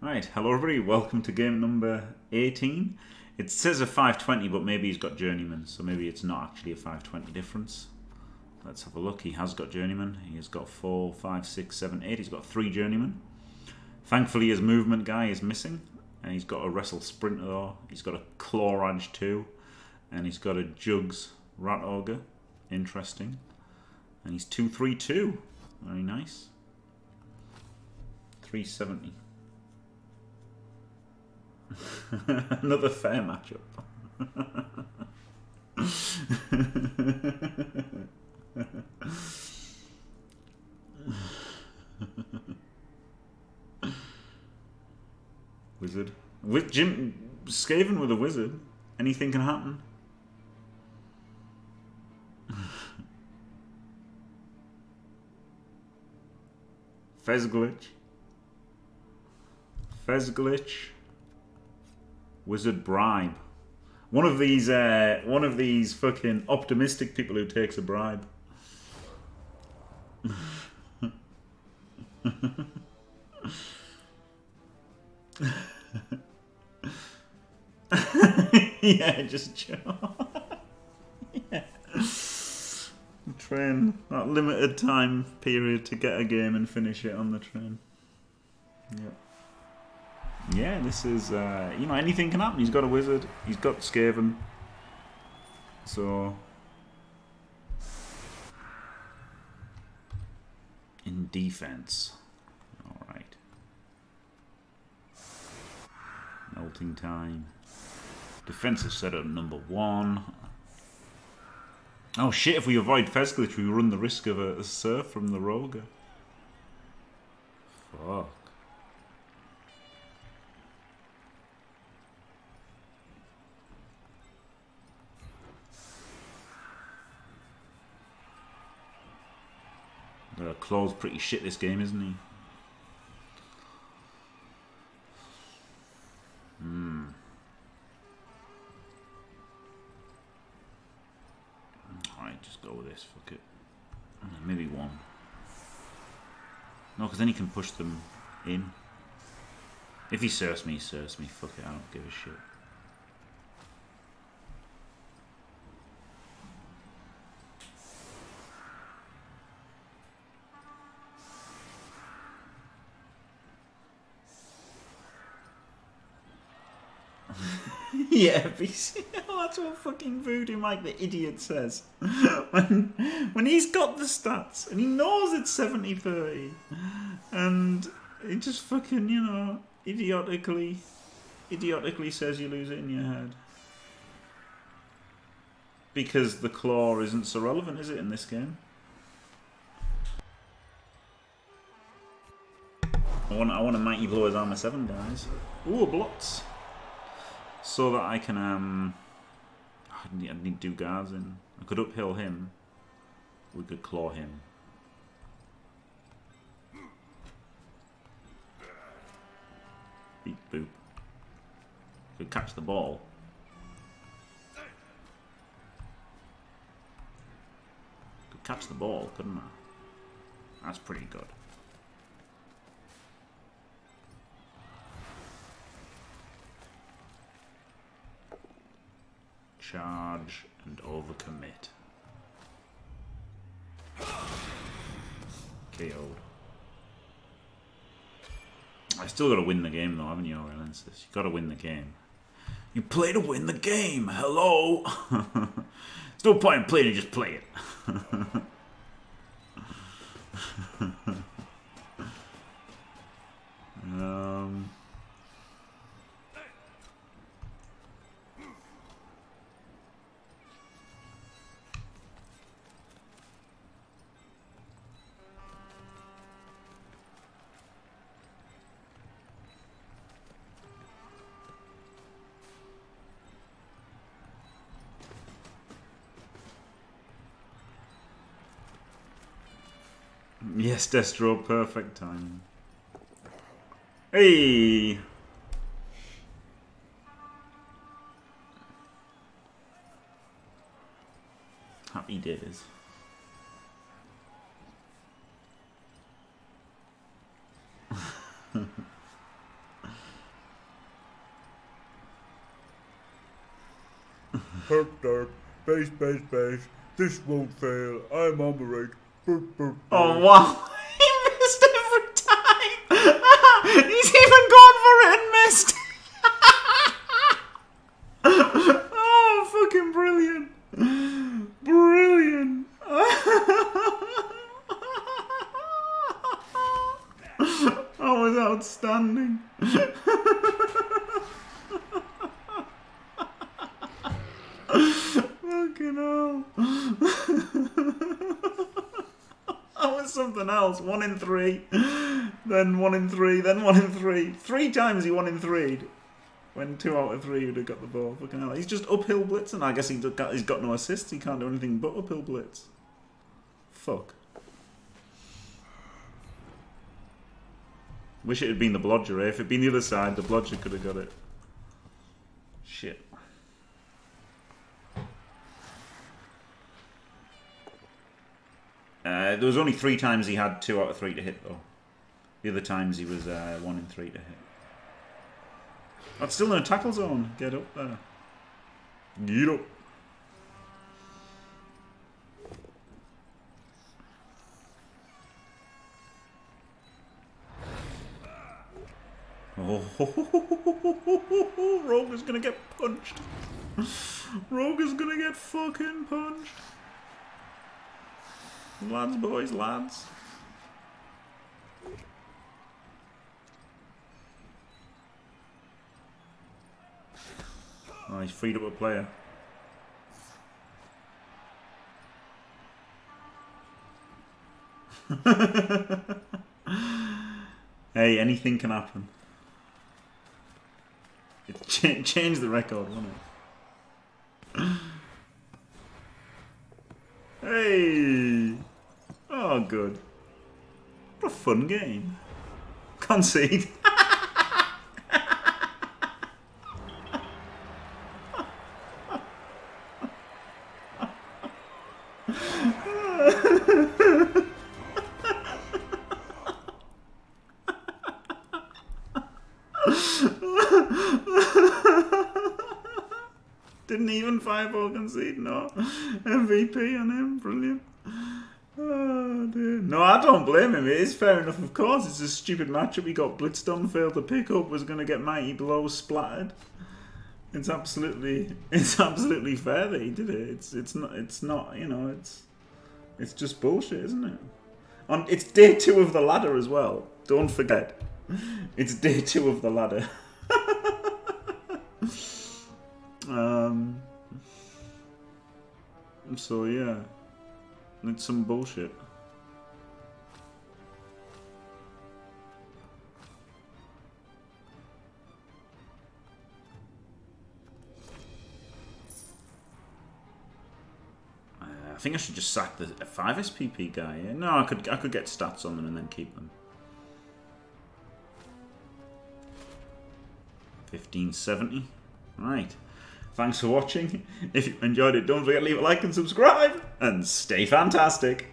Right, hello everybody, welcome to game number 18. It says a 520, but maybe he's got Journeyman, so maybe it's not actually a 520 difference. Let's have a look. He has got Journeyman. He has got 4, 5, 6, 7, 8. He's got 3 Journeyman. Thankfully his movement guy is missing. And he's got a Wrestle Sprinter though. He's got a Claw Edge too. And he's got a Jugs Rat Ogre. Interesting. And he's 232. Very nice. 370. Another fair matchup. wizard. With Jim Skaven with a wizard. Anything can happen. Fez glitch. Fez glitch. Wizard bribe. One of these, uh, one of these fucking optimistic people who takes a bribe. yeah, just chill. yeah. Train that limited time period to get a game and finish it on the train. Yeah, this is uh, you know anything can happen. He's got a wizard. He's got Skaven. So in defense. All right. Melting time. Defensive setup number one. Oh shit, if we avoid Fez glitch, we run the risk of a, a surf from the Rogue. Fuck. Uh, Claw's pretty shit this game, isn't he? Hmm. Alright, just go with this, fuck it. Maybe one. No, because then he can push them in. If he serves me, he serves me. Fuck it, I don't give a shit. yeah, BC. Oh, that's what fucking Voodoo Mike the idiot says. when, when he's got the stats and he knows it's 70 30, and he just fucking, you know, idiotically, idiotically says you lose it in your head. Because the claw isn't so relevant, is it, in this game? I want, I want a mighty blow his armor 7, guys. Ooh, blots so that I can um I need, I need to do guards in. I could uphill him. We could claw him. Beep boop. Could catch the ball. Could catch the ball, couldn't I? That's pretty good. Charge and overcommit. KO'd. I still gotta win the game though, haven't you, Aurelensis? You gotta win the game. You play to win the game! Hello! There's no point in playing, just play it. um... Yes, Destro, perfect time. Hey! Happy days. Herp derp, base, base, base, this won't fail, I'm on the right. Oh wow! He missed every time. He's even gone for it and missed. oh, fucking brilliant! Brilliant! that was outstanding. Fucking hell. That was something else. One in three, then one in three, then one in three. Three times he won in three. When two out of three would have got the ball. Fucking hell. He's just uphill blitzing. I guess he got, he's got no assists. He can't do anything but uphill blitz. Fuck. Wish it had been the blodger, eh? If it had been the other side, the blodger could have got it. Shit. Uh, there was only three times he had two out of three to hit, though. The other times he was uh, one in three to hit. That's still in a tackle zone. Get up there. Get up. Oh, Rogue is gonna get punched. Rogue is gonna get fucking punched. Lads, boys, lads. Oh, he's freed up a player. hey, anything can happen. It ch changed the record, wouldn't it? Hey! Oh, good. What a fun game. Concede. Didn't even fireball concede, no. MVP on him, brilliant. No, I don't blame him. It is fair enough, of course. It's a stupid matchup. He got blitzed on, failed to pick up, was going to get mighty blow splattered. It's absolutely, it's absolutely fair that he did it. It's, it's not, it's not, you know, it's, it's just bullshit, isn't it? On, it's day two of the ladder as well. Don't forget, it's day two of the ladder. um. So yeah. It's some bullshit. Uh, I think I should just sack the 5 SPP guy. Yeah? No, I could I could get stats on them and then keep them. 1570. Right. Thanks for watching. If you enjoyed it, don't forget to leave a like and subscribe. And stay fantastic.